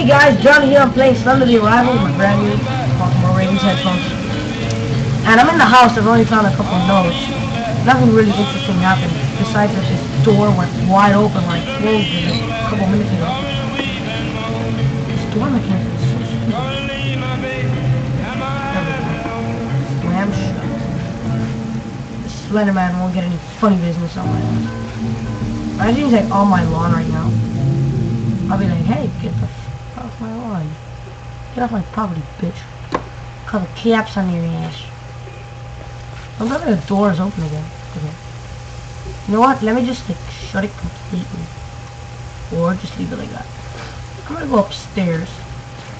Hey guys, John here. I'm playing Slender the Arrival with my brand new Baltimore Ravens headphones. And I'm in the house. I've only found a couple of notes. Nothing really interesting happened besides that this door went wide open I closed a couple minutes ago. This door mechanism is so stupid. Slam shut. Slenderman won't get any funny business on my lawn. Imagine he's like on my lawn right now. I'll be like, hey, get the f off my lawn. Get off my property, bitch. Call the caps on your ass. I'm glad the door is open again. Okay. You know what? Let me just like shut it completely. Or just leave it like that. I'm gonna go upstairs.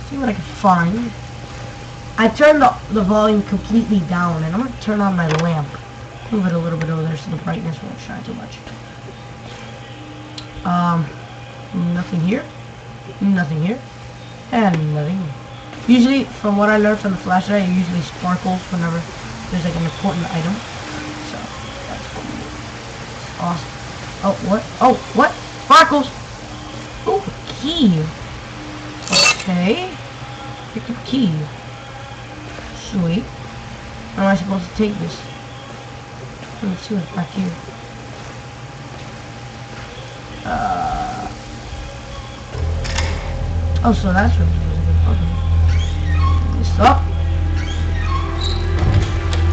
See what I can find. I turned the, the volume completely down and I'm gonna turn on my lamp. Move it a little bit over there so the brightness won't shine too much. Um, nothing here. Nothing here. And nothing. Usually, from what I learned from the flashlight, it usually sparkles whenever there's like an important item. So, that's. Awesome. Oh, what? Oh, what? Sparkles! Oh, key. Okay. Pick a key. Sweet. How am I supposed to take this? Let's see what's back here. Uh, oh, so that's what up.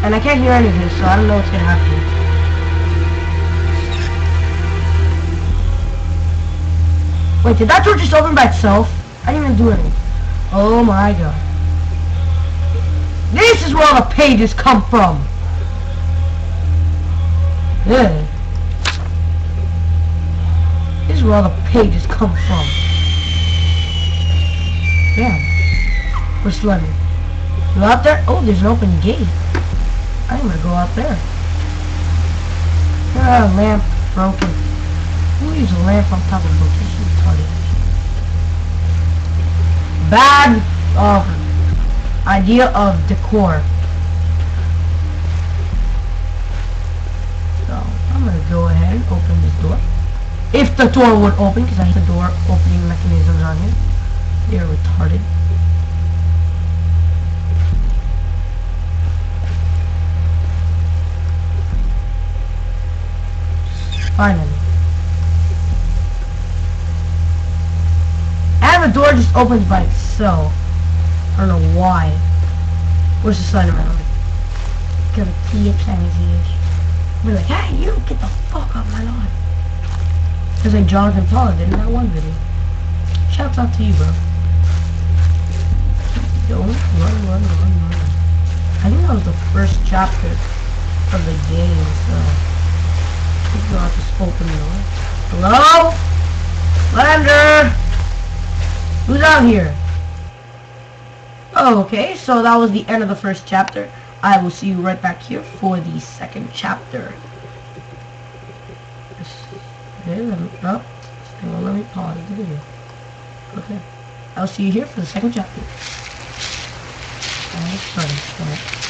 And I can't hear anything, so I don't know what's gonna happen. Wait, did that door just open by itself? I didn't even do anything. Oh my god. This is where all the pages come from. Yeah. This is where all the pages come from. Damn. Lemon? You out there? Oh, there's an open gate. I'm gonna go out there. Ah, lamp broken. Who leaves a lamp on top of the book? This is retarded. Bad uh, idea of decor. So, I'm gonna go ahead and open this door. If the door would open, because I hate the door opening mechanisms on here. They're retarded. Finally. And the door just opens by itself. I don't know why. Where's the Slenderman? Got a key his ears. We're like, hey, you, get the fuck off my lawn. Just like Jonathan Paula did in that one video. Shouts out to you, bro. Don't run, run, run, run. I think that was the first chapter of the game, so... Let's go out this open door. Hello? Lander! Who's out here? Oh, okay, so that was the end of the first chapter. I will see you right back here for the second chapter. Okay, oh, well, let me pause the video. Okay, I'll see you here for the second chapter. Alright, sorry, sorry.